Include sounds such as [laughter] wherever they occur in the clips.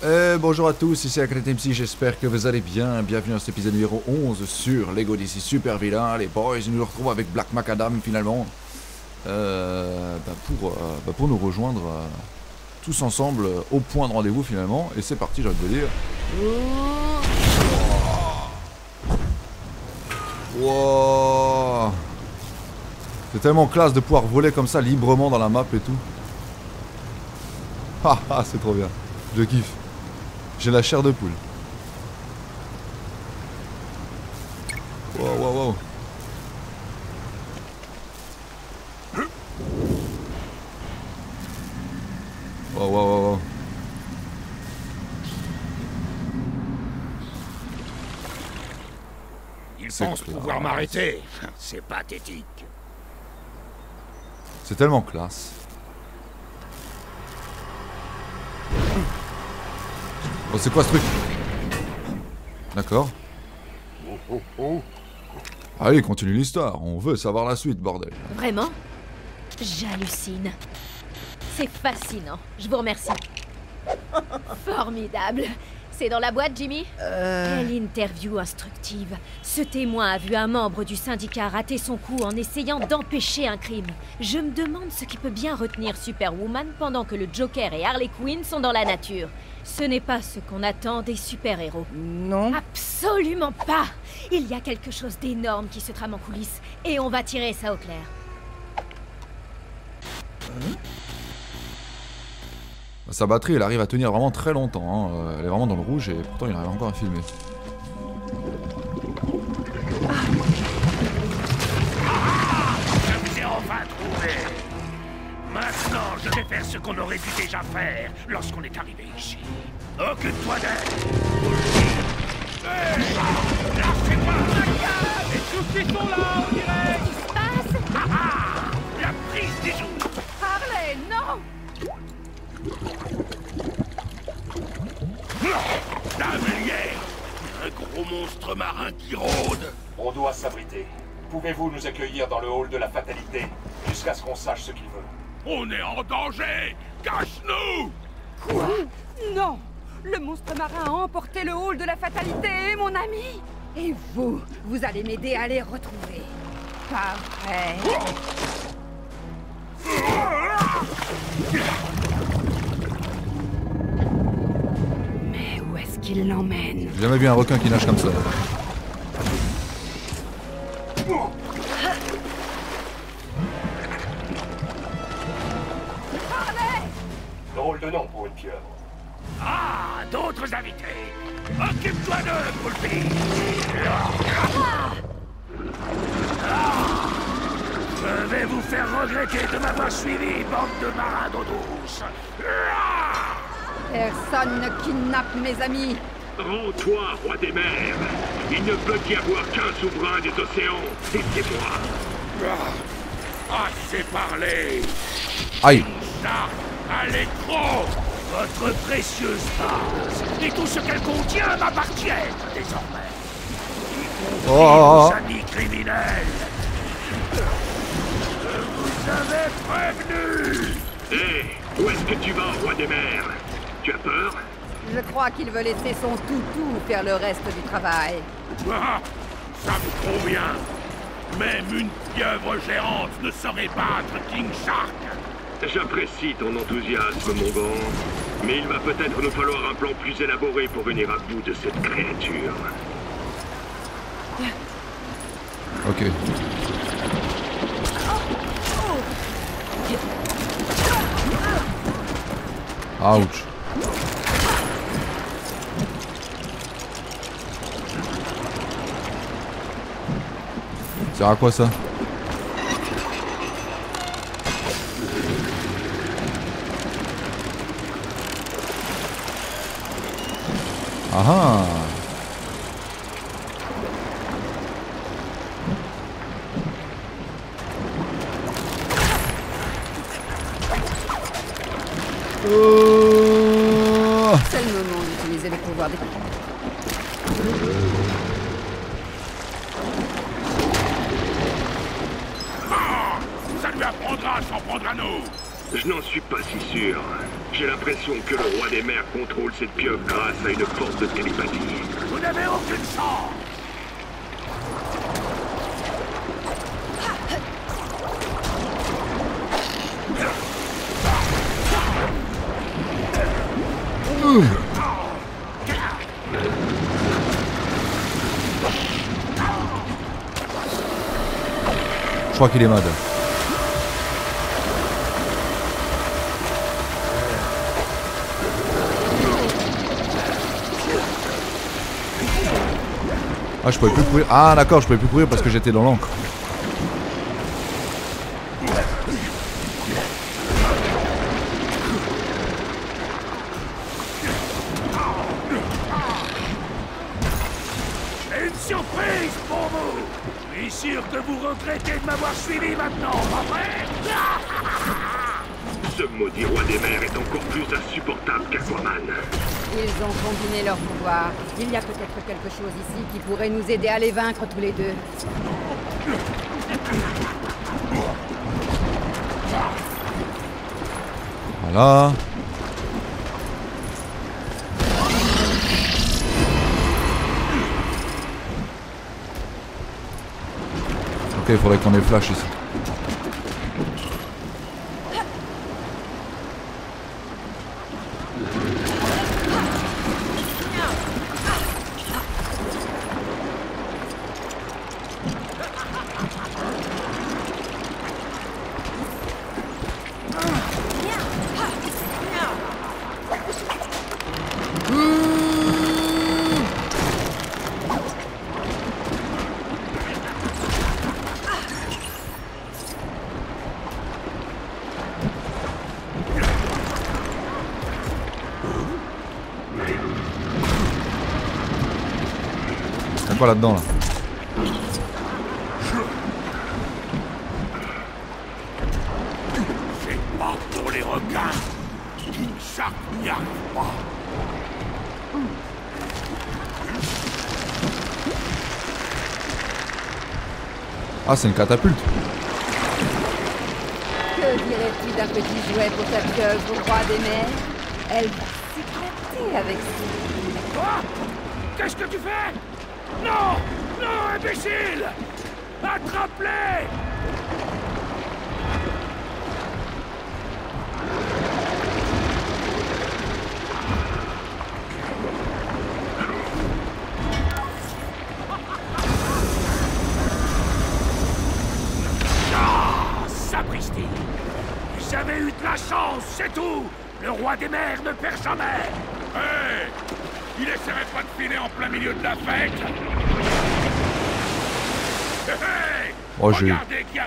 Eh, bonjour à tous, ici MC, j'espère que vous allez bien. Bienvenue dans cet épisode numéro 11 sur Lego DC Super Villain. Les boys, nous nous retrouvons avec Black Macadam finalement. Euh, bah, pour, euh, bah, pour nous rejoindre euh, tous ensemble euh, au point de rendez-vous finalement. Et c'est parti, j'ai envie de vous dire. C'est tellement classe de pouvoir voler comme ça librement dans la map et tout. [laughs] Ah ah, c'est trop bien. Je kiffe. J'ai la chair de poule. Wow, wow, wow. Wow, wow, wow, wow. Ils pensent pouvoir m'arrêter. C'est pathétique. C'est tellement classe. Oh, c'est quoi ce truc D'accord. Allez, continue l'histoire. On veut savoir la suite, bordel. Vraiment J'hallucine. C'est fascinant. Je vous remercie. Formidable. C'est dans la boîte, Jimmy Quelle interview instructive. Ce témoin a vu un membre du syndicat rater son coup en essayant d'empêcher un crime. Je me demande ce qui peut bien retenir Superwoman pendant que le Joker et Harley Quinn sont dans la nature. Ce n'est pas ce qu'on attend des super-héros. Non Absolument pas Il y a quelque chose d'énorme qui se trame en coulisses, et on va tirer ça au clair. Sa batterie, elle arrive à tenir vraiment très longtemps. hein. Euh, Elle est vraiment dans le rouge et pourtant il arrive encore à filmer. Je vous ai enfin trouvé. Maintenant, je vais faire ce qu'on aurait dû déjà faire lorsqu'on est arrivé ici. Occupe-toi d'elle. Hey Lâchez-moi Les soucis sont là, Un gros monstre marin qui rôde. On doit s'abriter. Pouvez-vous nous accueillir dans le hall de la fatalité jusqu'à ce qu'on sache ce qu'il veut? On est en danger! Cache-nous! Quoi? Non! Le monstre marin a emporté le hall de la fatalité mon ami! Et vous, vous allez m'aider à les retrouver. Pas vrai qu'il l'emmène J'ai jamais vu un requin qui nage comme ça. Drôle de nom pour une pieuvre. Ah D'autres invités Occupe-toi d'eux, Poulpi Je vais vous faire regretter de m'avoir suivi, bande de marins d'eau douce Personne ne kidnappe mes amis Rends-toi, roi des mers. Il ne peut y avoir qu'un souverain des océans. C'était moi. Assez parlé Aïe Ça, à l'écran Votre précieuse base et tout ce qu'elle contient m'appartiennent désormais. Oh, oh, Vos amis criminels Je vous avais prévenu Hé, où est-ce que tu vas, roi des mers? Tu as peur Je crois qu'il veut laisser son toutou faire le reste du travail. Ah, Ça me convient Même une pieuvre géante ne saurait battre King Shark J'apprécie ton enthousiasme, mon grand. Mais il va peut-être nous falloir un plan plus élaboré pour venir à bout de cette créature. Ok. Ouch. Sert à quoi ça Ah ah. Oh C'est le moment d'utiliser les pouvoirs des... S'en prendre à nous Je n'en suis pas si sûr. J'ai l'impression que le roi des mers contrôle cette pieuvre grâce à une force de télépathie. Vous n'avez aucune chance Je crois qu'il est mad. Ah, je pouvais plus courir. Ah, d'accord, je pouvais plus courir parce que j'étais dans l'encre. Une surprise pour vous Je suis sûr que vous regrettez de m'avoir suivi maintenant, [laughs] Ce maudit roi des mers est encore plus insupportable qu'Aquaman. Ils ont combiné leurs pouvoirs. Il y a peut-être quelque chose ici qui pourrait nous aider à les vaincre tous les deux. Voilà. Ok, il faudrait qu'on ait flash ici. Quoi là-dedans là C'est pas pour les requins. Une shark n'y arrive pas. Ah, c'est une catapulte. Que dirais-tu d'un petit jouet pour ta pieuvre au roi des mers? Elle va s'éclater avec ça. Quoi? Qu'est-ce que tu fais? Non Non, imbécile Attrape-les Oh, j'ai-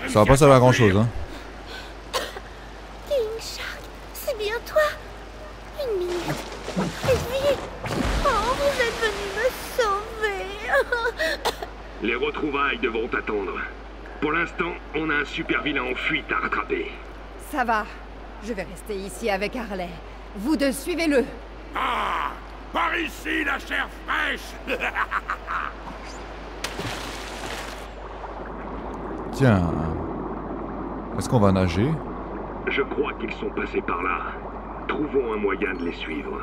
Ça va pas servir à grand chose, hein. King Shark, c'est bien toi Une minute. Oh, vous êtes venu me sauver [laughs] Les retrouvailles devront attendre. Pour l'instant, on a un super vilain en fuite à rattraper. Ça va. Je vais rester ici avec Harley. Vous deux, suivez-le. Ah Par ici, la chair fraîche [laughs] Tiens. Est-ce qu'on va nager? Je crois qu'ils sont passés par là. Trouvons un moyen de les suivre.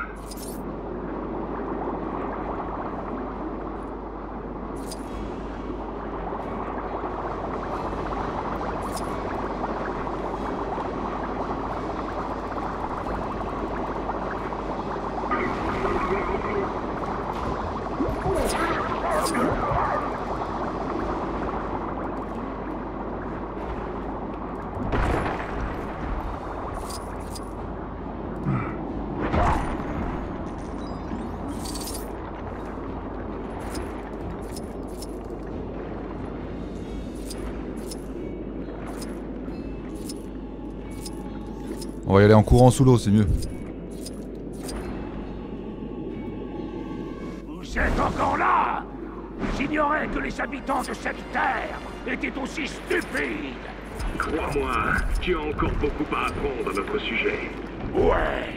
On va y aller en courant sous l'eau, c'est mieux. Vous êtes encore là. J'ignorais que les habitants de cette terre étaient aussi stupides. Crois-moi, tu as encore beaucoup à apprendre à notre sujet. Ouais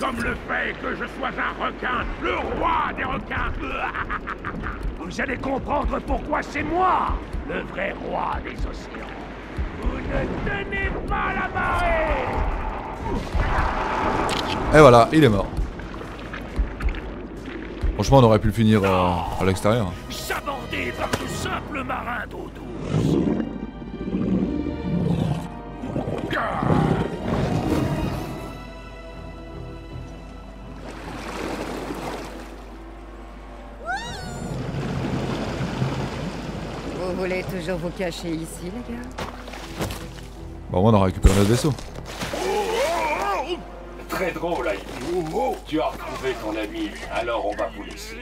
Comme le fait que je sois un requin, le roi des requins. [laughs] Vous allez comprendre pourquoi c'est moi, le vrai roi des océans. Vous ne tenez pas la marée Et voilà, il est mort. Franchement, on aurait pu le finir euh, à l'extérieur. Sabordé par de simples marins d'eau douce. Vous voulez toujours vous cacher ici, les gars? Bon, on a récupéré notre vaisseau. Très drôle. Tu as retrouvé ton ami, alors on va vous laisser.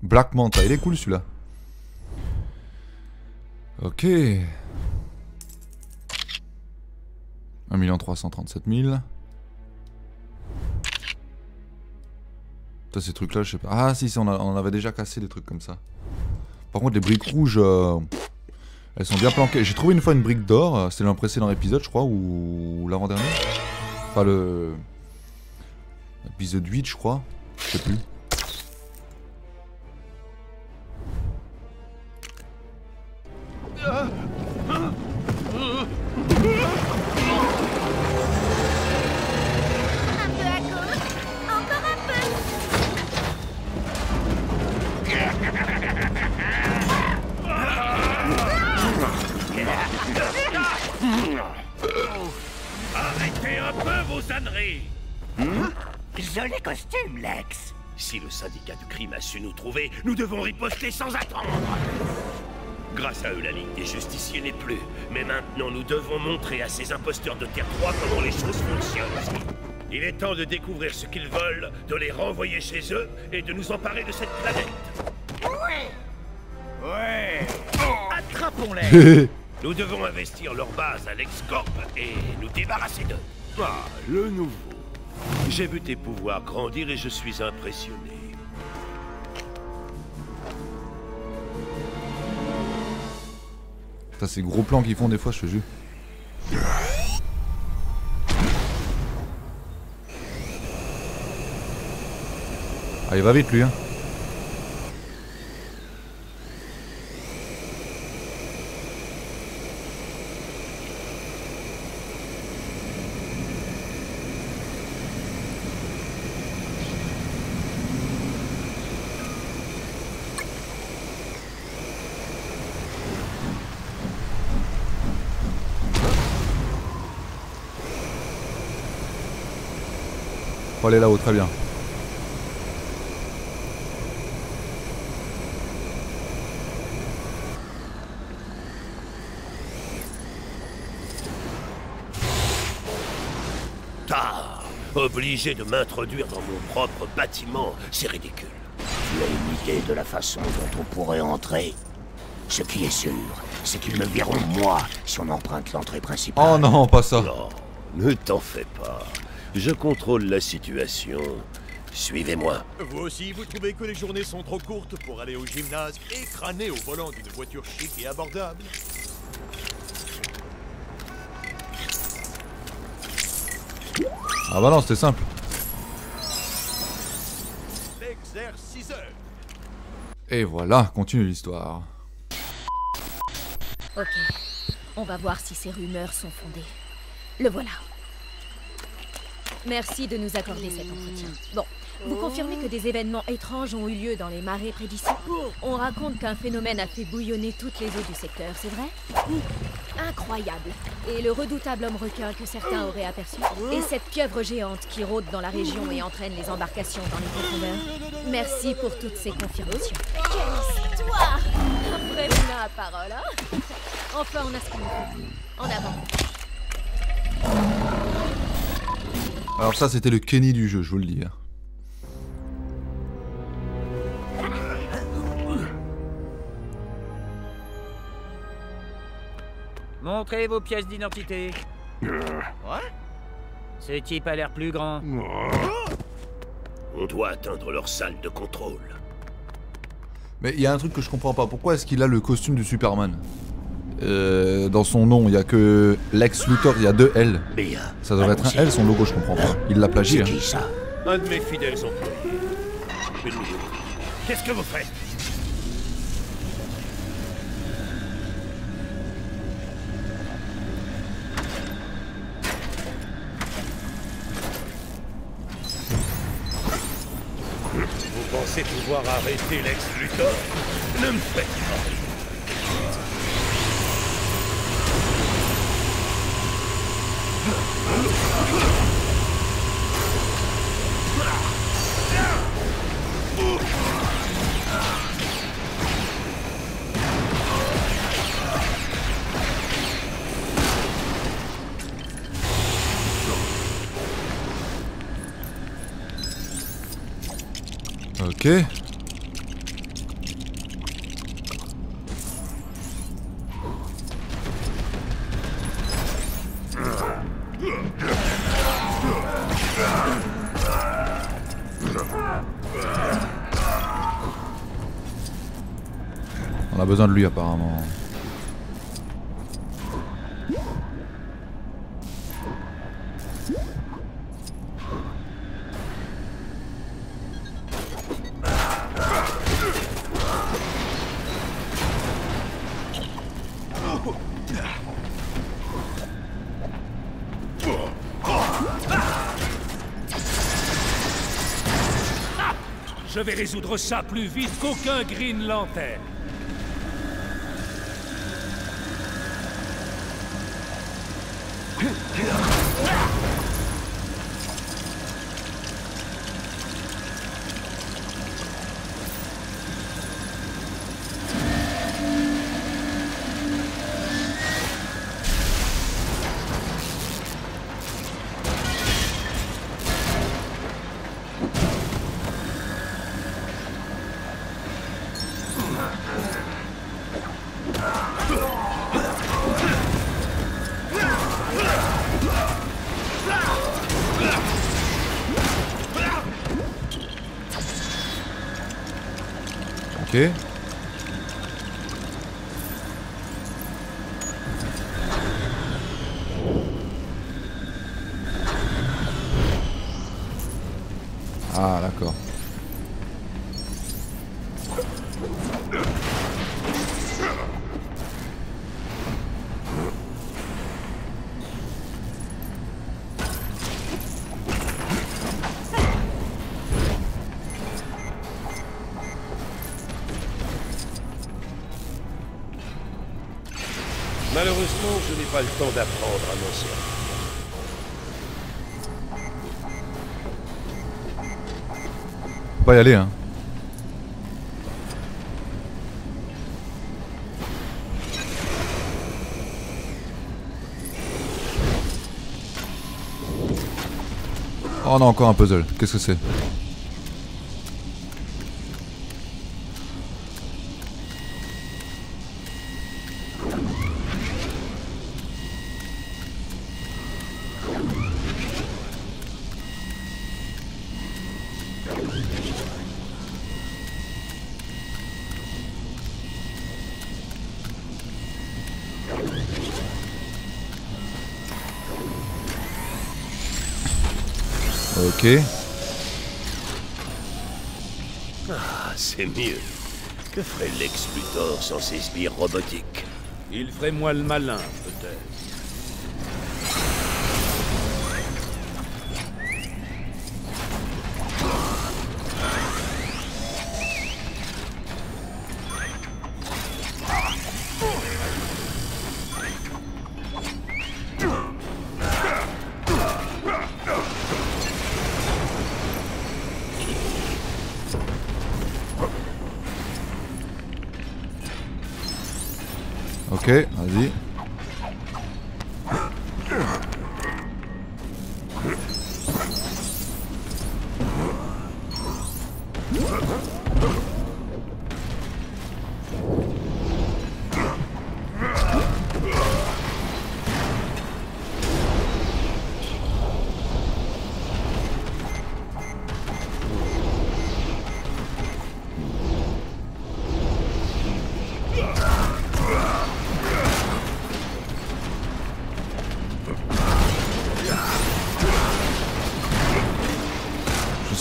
Black Manta, il est cool celui-là. Ok. 1 337 000. Ces trucs-là, je sais pas. Ah, si, on, avait déjà cassé des trucs comme ça. Par contre, les briques rouges, euh, elles sont bien planquées. J'ai trouvé une fois une brique d'or, euh, c'était dans précédent épisode, je crois, ou l'avant-dernier. Enfin, le. Épisode 8, je crois. Je sais plus. Arrêtez un peu vos âneries Joli costume, Lex. Si le syndicat du crime a su nous trouver, nous devons riposter sans attendre. Grâce à eux, la Ligue des Justiciers n'est plus. Mais maintenant, nous devons montrer à ces imposteurs de Terre 3 comment les choses fonctionnent. Il est temps de découvrir ce qu'ils veulent, de les renvoyer chez eux et de nous emparer de cette planète. Ouais. Attrapons-les. [laughs] Nous devons investir leur base à l'Excorp et nous débarrasser d'eux. Ah, le nouveau. J'ai vu tes pouvoirs grandir et je suis impressionné. Putain, ces gros plans qu'ils font des fois, je te jure. Ah, il va vite lui, hein. Faut aller là-haut, très bien. Tard Obligé de m'introduire dans mon propre bâtiment, c'est ridicule. Tu as une idée de la façon dont on pourrait entrer? Ce qui est sûr, c'est qu'ils me verront moi si on emprunte l'entrée principale. Oh non, pas ça. Non, ne t'en fais pas. Je contrôle la situation. Suivez-moi. Vous aussi, vous trouvez que les journées sont trop courtes pour aller au gymnase et crâner au volant d'une voiture chic et abordable Ah bah non, c'était simple. L'exerciceur Et voilà, continue l'histoire. Ok. On va voir si ces rumeurs sont fondées. Le voilà. Merci de nous accorder cet entretien. Bon, vous confirmez que des événements étranges ont eu lieu dans les marais près d'ici On raconte qu'un phénomène a fait bouillonner toutes les eaux du secteur, c'est vrai? Incroyable. Et le redoutable homme requin que certains auraient aperçu Et cette pieuvre géante qui rôde dans la région et entraîne les embarcations dans les profondeurs Merci pour toutes ces confirmations. Quelle histoire Un vrai moulin à parole, hein? Enfin, on a ce faut. En avant. Alors ça, c'était le Kenny du jeu, je vous le dis. hein. Montrez vos pièces d'identité. Ouais Ce type a l'air plus grand. On doit atteindre leur salle de contrôle. Mais il y a un truc que je comprends pas. Pourquoi est-ce qu'il a le costume du Superman? Euh, Dans son nom, il y a que Lex Luthor, il y a deux L. Bien. Ça devrait être un L, son logo, je comprends pas. Il l'a plagié. Hein. qui ça Un de mes fidèles employés. Minute. Qu'est-ce que vous faites? Vous pensez pouvoir arrêter Lex Luthor? Ne me faites pas. Apparemment. Je vais résoudre ça plus vite qu'aucun Green Lantern. Ah d'accord. Malheureusement, je n'ai pas le temps d'apprendre à m'en servir. Pas y aller hein. Oh on a encore un puzzle. Qu'est-ce que c'est? Ok. Ah, c'est mieux. Que ferait Lex Luthor sans ses sbires robotiques? Il ferait moi le malin, peut-être.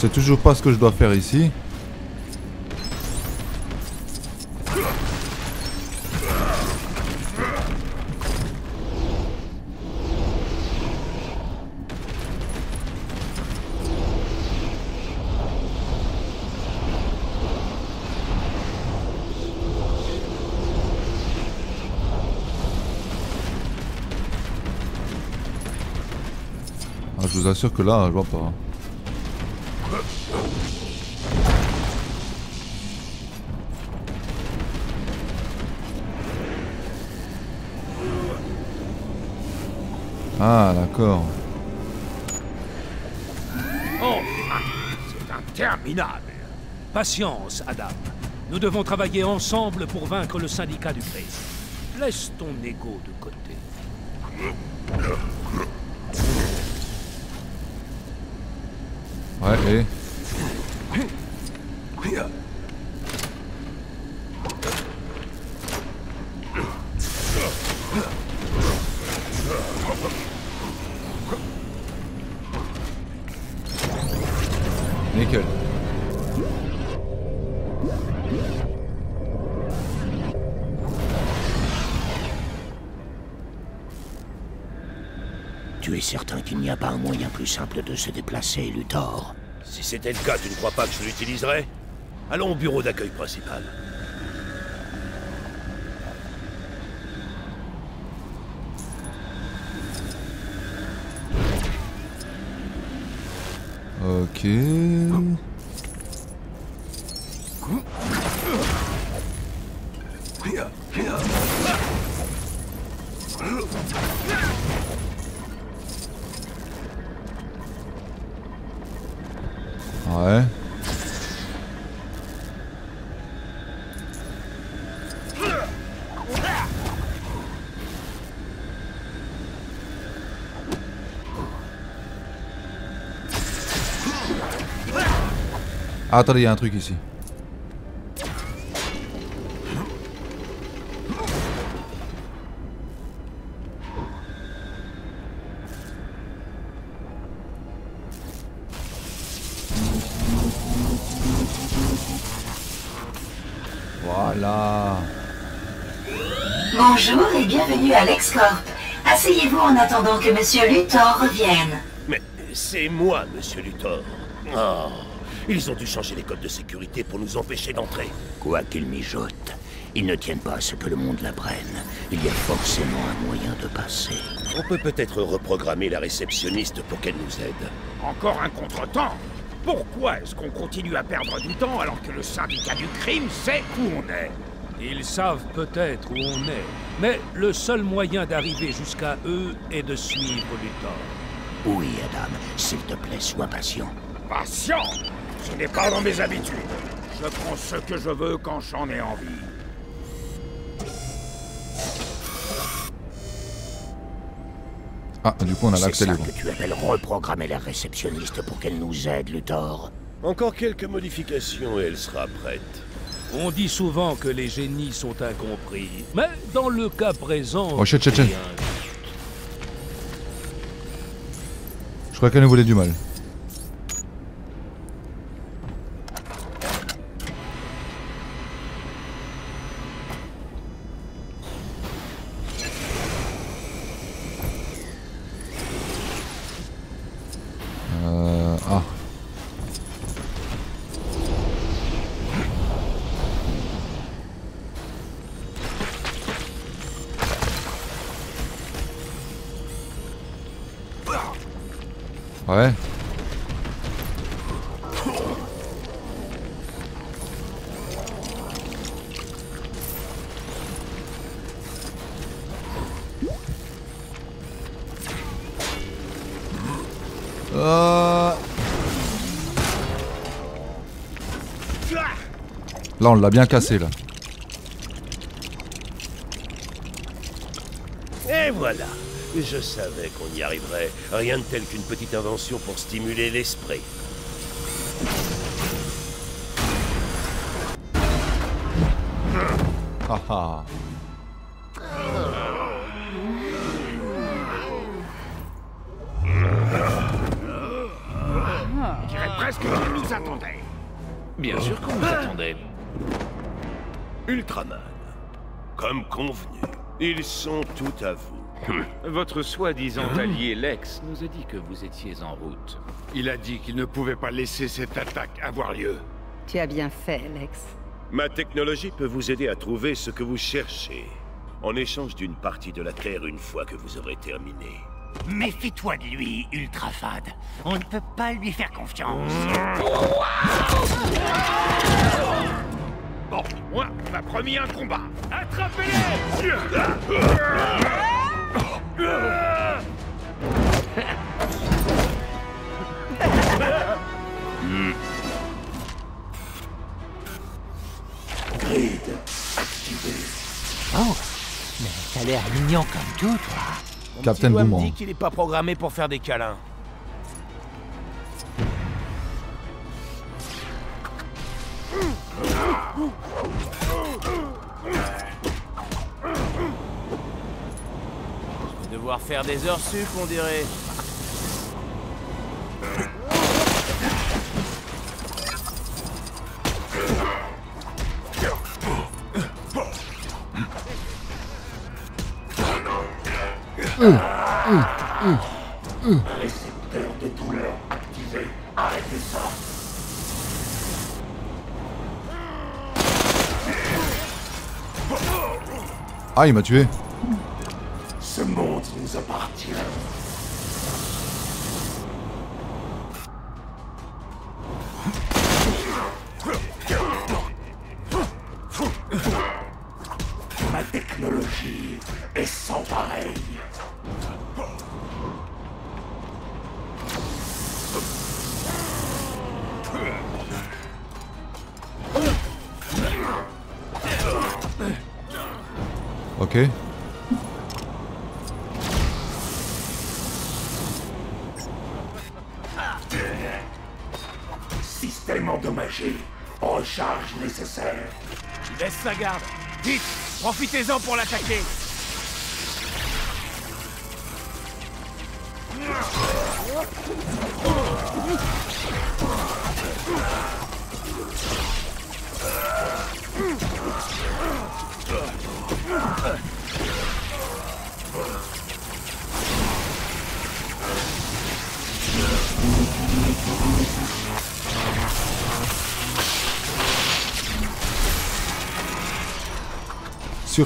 sais toujours pas ce que je dois faire ici. Ah, je vous assure que là, je vois pas. Ah, d'accord. Oh, c'est interminable. Patience, Adam. Nous devons travailler ensemble pour vaincre le syndicat du crime. Laisse ton ego de côté. Ouais, et... plus simple de se déplacer, Luthor Si c'était le cas, tu ne crois pas que je l'utiliserais? Allons au bureau d'accueil principal. Ok. Ah, attendez, il y a un truc ici. Voilà. Bonjour et bienvenue à LexCorp. Asseyez-vous en attendant que Monsieur Luthor revienne. Mais c'est moi, monsieur Luthor. Oh, ils ont dû changer les codes de sécurité pour nous empêcher d'entrer. Quoi qu'ils mijotent, ils ne tiennent pas à ce que le monde l'apprenne. Il y a forcément un moyen de passer. On peut peut-être reprogrammer la réceptionniste pour qu'elle nous aide. Encore un contretemps Pourquoi est-ce qu'on continue à perdre du temps alors que le syndicat du crime sait où on est? Ils savent peut-être où on est, mais le seul moyen d'arriver jusqu'à eux est de suivre Luthor. Oui, Adam, s'il te plaît, sois patient. Patient? Ce n'est pas dans mes habitudes. Je prends ce que je veux quand j'en ai envie. Ah, du coup, on a C'est l'accès ça libre. que tu appelles reprogrammer la réceptionniste pour qu'elle nous aide, Luthor Encore quelques modifications et elle sera prête. On dit souvent que les génies sont incompris, mais dans le cas présent... Oh, shit, shit, shit. Je crois qu'elle nous voulait du mal. Euh... Là, on l'a bien cassé, là. Et voilà Je savais qu'on y arriverait. Rien de tel qu'une petite invention pour stimuler l'esprit. Convenu, ils sont tout à vous. [laughs] Votre soi-disant allié Lex nous a dit que vous étiez en route. Il a dit qu'il ne pouvait pas laisser cette attaque avoir lieu. Tu as bien fait, Lex. Ma technologie peut vous aider à trouver ce que vous cherchez, en échange d'une partie de la Terre une fois que vous aurez terminé. Méfie-toi de lui, Ultrafad. On ne peut pas lui faire confiance. Moi, on m'a promis un combat. Attrapez-les Grid activé. Oh, mais t'as l'air mignon comme tout, toi. Mon Captain Boomerang. dit qu'il est pas programmé pour faire des câlins. Faire des heures sup, on dirait. Ah, il m'a tué. Vite, profitez-en pour l'attaquer.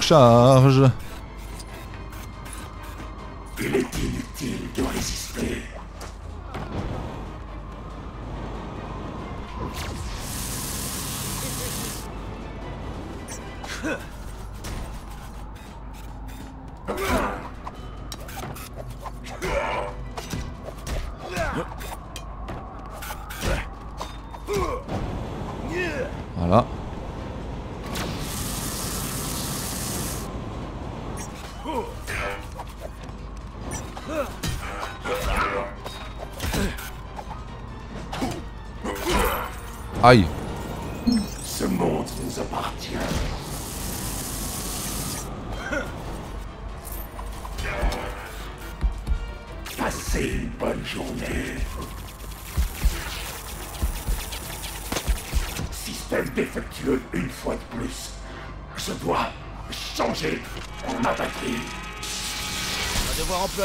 Surcharge.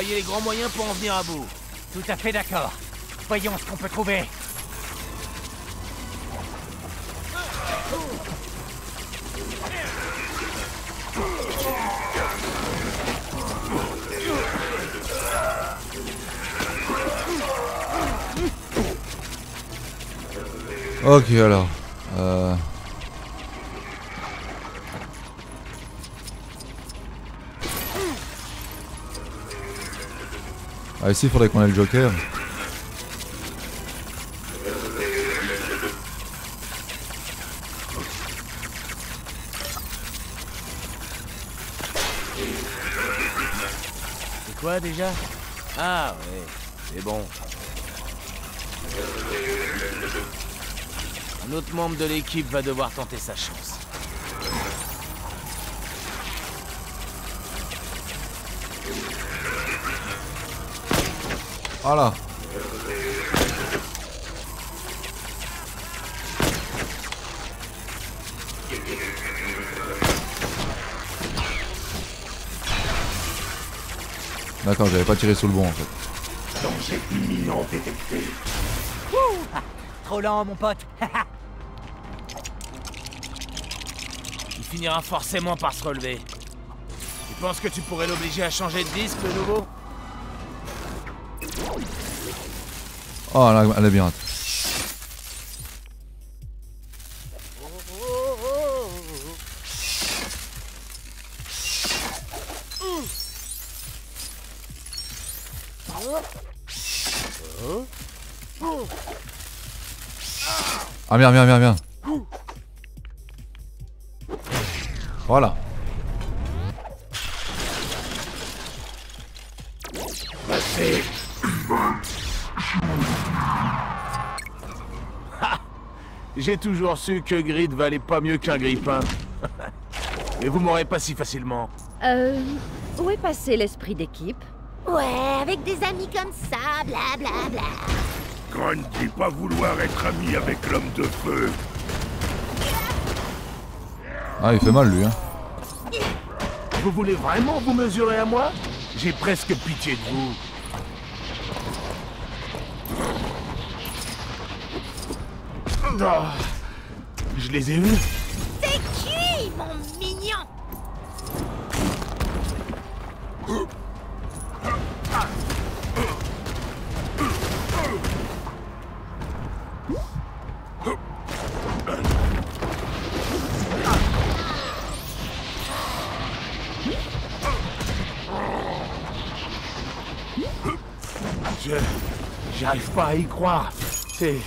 Employer les grands moyens pour en venir à bout. Tout à fait d'accord. Voyons ce qu'on peut trouver. Ok alors. Euh... Ah ici il faudrait qu'on ait le Joker. C'est quoi déjà? Ah ouais, c'est bon. Un autre membre de l'équipe va devoir tenter sa chance. Voilà. D'accord, j'avais pas tiré sous le bon en fait. Danger imminent détecté. Trop lent, mon pote. [laughs] Il finira forcément par se relever. Tu penses que tu pourrais l'obliger à changer de disque, le nouveau? Oh, est bien. Ah, viens, viens, viens, viens. Voilà. J'ai toujours su que Grid valait pas mieux qu'un grippin. [laughs] Mais vous m'aurez pas si facilement. Euh... Où est passé l'esprit d'équipe? Ouais, avec des amis comme ça, blablabla. Bla, dit pas vouloir être ami avec l'homme de feu. Ah, il fait mal lui, hein. Vous voulez vraiment vous mesurer à moi? J'ai presque pitié de vous. Je les ai vus. C'est cuit, mon mignon? Je... J'arrive pas à y croire. C'est...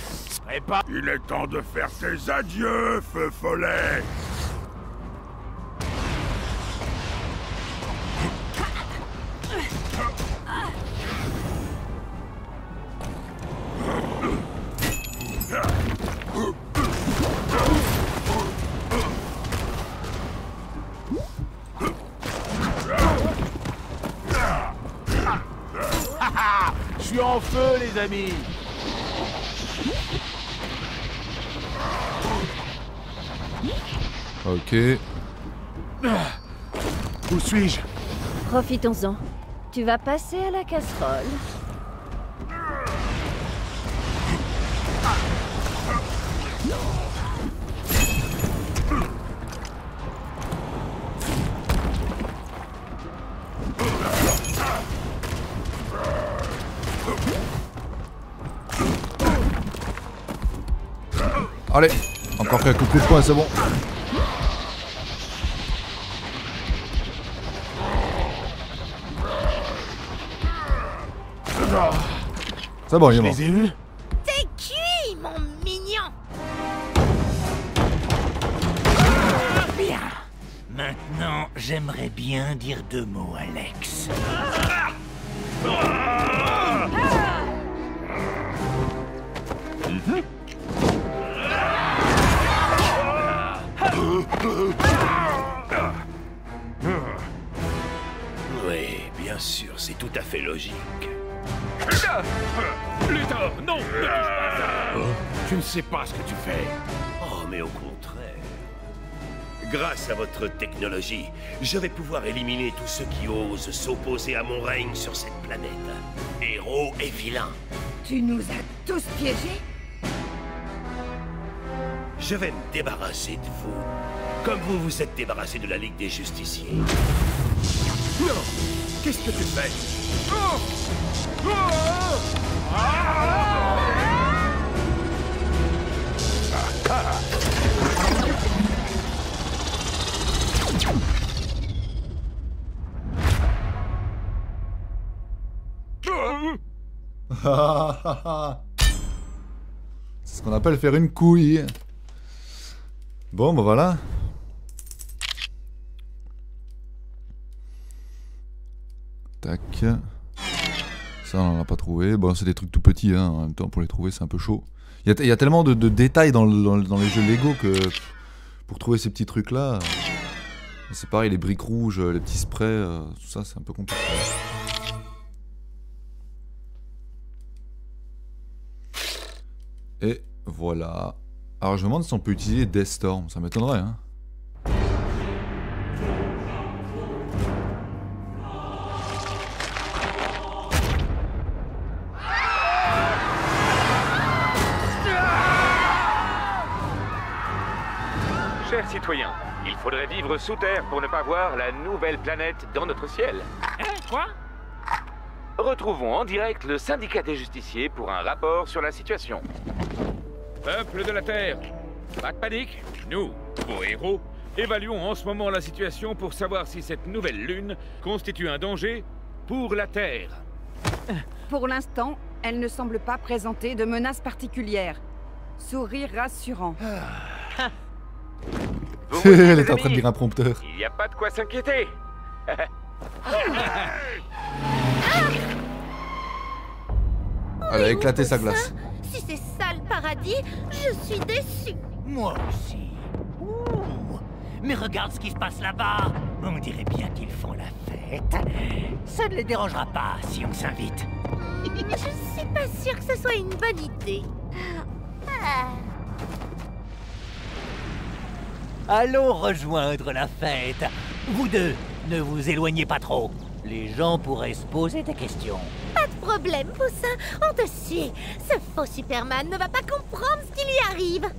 c'est pas... Il temps de faire tes adieux, feu follet. [laughs] Je suis en feu, les amis Ok. Où suis-je? Profitons-en. Tu vas passer à la casserole. Allez, encore quelques coups de poing, c'est bon. C'est bon, il est Je mort. les ai vus C'est cuit, mon mignon Bien. Maintenant, j'aimerais bien dire deux mots, Alex. Oui, bien sûr, c'est tout à fait logique. Luthor, non Ne touche pas à ça Tu ne sais pas ce que tu fais. Oh, mais au contraire. Grâce à votre technologie, je vais pouvoir éliminer tous ceux qui osent s'opposer à mon règne sur cette planète. Héros et vilains. Tu nous as tous piégés? Je vais me débarrasser de vous. Comme vous vous êtes débarrassé de la Ligue des Justiciers. Non Qu'est-ce que tu fais? [laughs] C'est ce qu'on appelle faire une couille. Bon, bah voilà. Tac. Ça, on l'a pas trouvé. Bon, c'est des trucs tout petits, hein. en même temps, pour les trouver, c'est un peu chaud. Il y a, a tellement de, détails dans, dans le- dans les jeux Lego que pour trouver ces petits trucs-là, c'est pareil, les briques rouges, les petits sprays, euh, tout ça, c'est un peu compliqué. Et voilà. Alors je me demande si on peut utiliser Death Storm, ça m'étonnerait hein. Vivre sous terre pour ne pas voir la nouvelle planète dans notre ciel. Hein Quoi? Retrouvons en direct le syndicat des justiciers pour un rapport sur la situation. Peuple de la Terre, pas de panique. Nous, vos héros, évaluons en ce moment la situation pour savoir si cette nouvelle lune constitue un danger pour la Terre. Pour l'instant, elle ne semble pas présenter de menace particulière. Sourire rassurant. [laughs] Elle est en train de lire un prompteur. Il n'y a pas de quoi s'inquiéter. [laughs] Elle a éclaté sa glace. Si c'est ça le paradis, je suis déçue. Moi aussi. Ouh. Mais regarde ce qui se passe là-bas. On dirait bien qu'ils font la fête. Ça ne les dérangera pas si on s'invite. [laughs] Je suis pas sûre que ce soit une bonne idée. Ah. Allons rejoindre la fête. Vous deux, ne vous éloignez pas trop. Les gens pourraient se poser des questions. Pas de problème, Poussin. On te suit. Ce faux Superman ne va pas comprendre ce qui lui arrive. [laughs]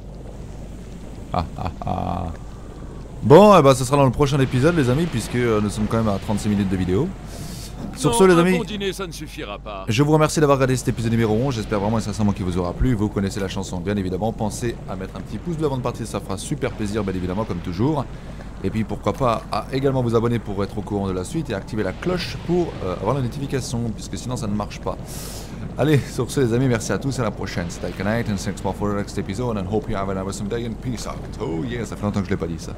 Ah ah ah. Bon, eh ben, ce sera dans le prochain épisode, les amis, puisque euh, nous sommes quand même à 36 minutes de vidéo. Sur Non, ce, les amis, bon dîner, ça ne suffira pas. je vous remercie d'avoir regardé cet épisode numéro 11. J'espère vraiment et sincèrement qu'il vous aura plu. Vous connaissez la chanson, bien évidemment. Pensez à mettre un petit pouce bleu avant de partir, ça fera super plaisir, bien évidemment, comme toujours. Et puis pourquoi pas à également vous abonner pour être au courant de la suite et activer la cloche pour euh, avoir la notification, puisque sinon ça ne marche pas. Allez, sur ce, les amis, merci à tous et à la prochaine. Stay connected and thanks for the next episode and hope you have an awesome day and peace out. Oh yeah, ça fait longtemps que je l'ai pas dit ça.